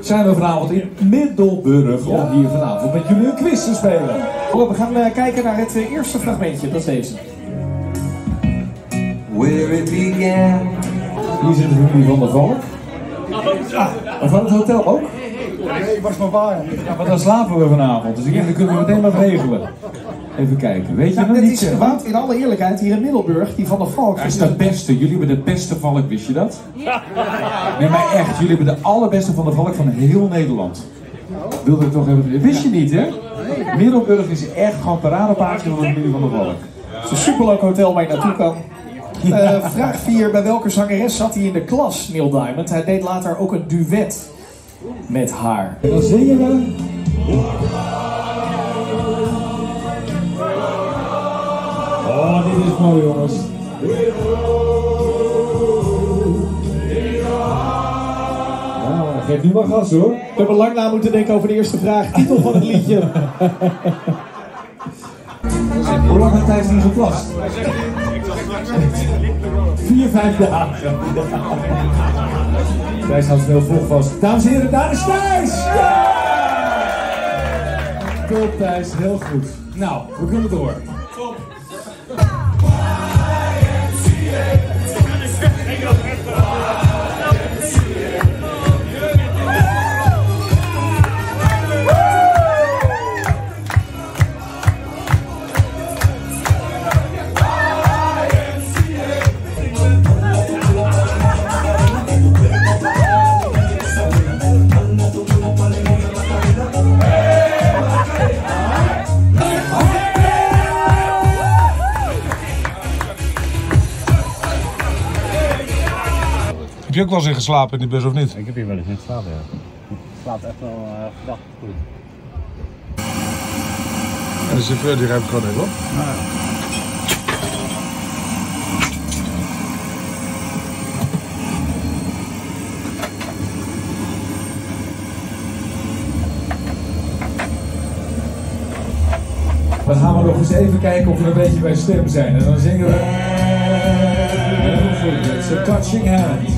Zijn we vanavond in Middelburg om hier vanavond met jullie een quiz te spelen. Oh, we gaan eh, kijken naar het eh, eerste fragmentje, dat is deze. Where it began. Hier zit de familie van der Valk. En van het hotel ook? Nee, was maar waar. Ja, maar dan slapen we vanavond, dus ik denk, dat kunnen we meteen wat regelen. Even kijken, weet je Ja, nog dit niet? is, zeg? want in alle eerlijkheid, hier in Middelburg, die van de Valk. Hij is de beste, jullie hebben de beste valk, wist je dat? Nee, maar echt, jullie hebben de allerbeste van de valk van heel Nederland. Wilde ik toch even... Wist je niet, hè? Middelburg is echt gewoon paradepaardje van de familie van de valk. Het is een superleuk hotel waar je naartoe kan. Eh, vraag 4. Bij welke zangeres zat hij in de klas, Neil Diamond? Hij deed later ook een duet met haar. En dan zingen we... Oh, dit is mooi, jongens. Nou, geef nu maar gas, hoor. We hebben lang na moeten denken over de eerste vraag. Titel van het liedje. Hoe lang heeft Thijs niet geplast? Vier, vijf dagen. Thijs houdt snel vroeg vast. Dames en heren, daar is Thijs! Top Thijs, heel goed. Nou, we kunnen door. Heb je ook wel eens in geslapen in die bus of niet? Ik heb hier wel eens in geslapen, ja. Het slaapt echt wel uh, verdacht goed. En de chauffeur die rijdt gewoon in, hoor. Dan gaan we nog eens even kijken of we een beetje bij stem zijn. En dan zingen we... Touching hand.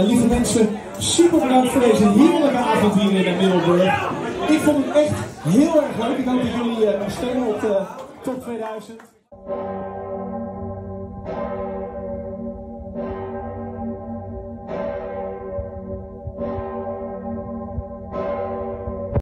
lieve mensen, super bedankt voor deze heerlijke avond hier in Middelburg. Ik vond het echt heel erg leuk. Ik hoop dat jullie eh, me steunen op de Top 2000.